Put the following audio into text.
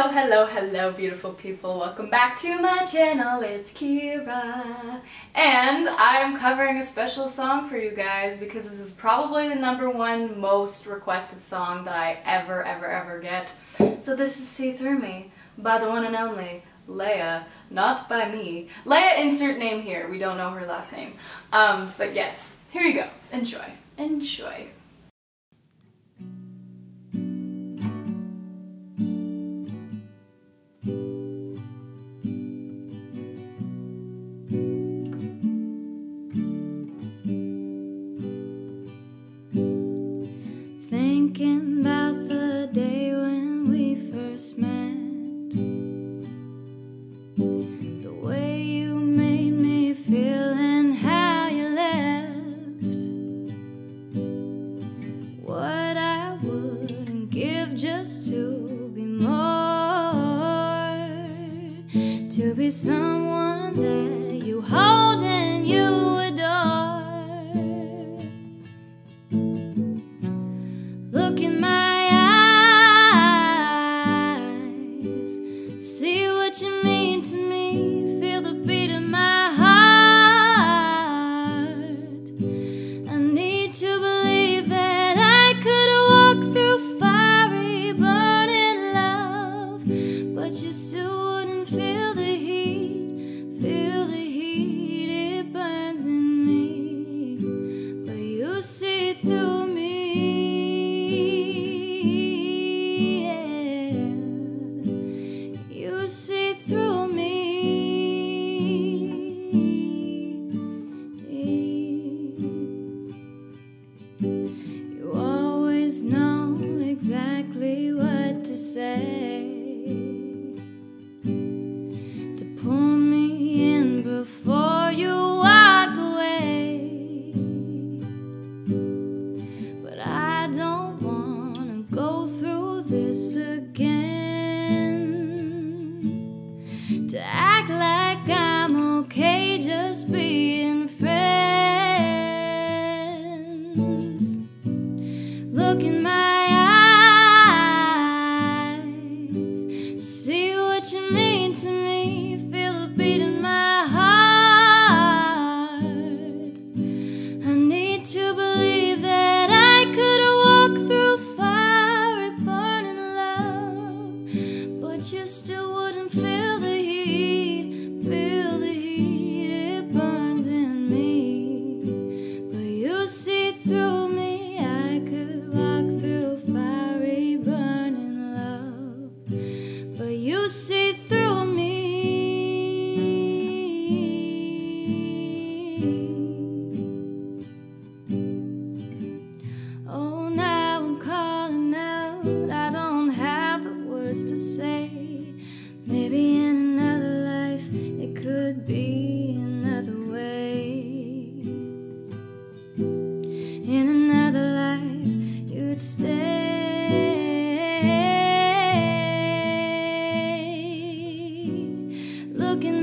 Hello, hello, hello, beautiful people. Welcome back to my channel. It's Keara. And I'm covering a special song for you guys because this is probably the number one most requested song that I ever, ever, ever get. So this is See Through Me by the one and only Leia, not by me. Leia, insert name here. We don't know her last name. Um, but yes, here you go. Enjoy. Enjoy. Thinking about the day when we first met. The way you made me feel and how you left. What I wouldn't give just to be more. To be someone but you still wouldn't feel the heat, feel the heat, it burns in me, but you see through me. yeah. You see through me. You still wouldn't feel the heat, feel the heat, it burns in me. But you see through me, I could walk through fiery, burning love, but you see through Look in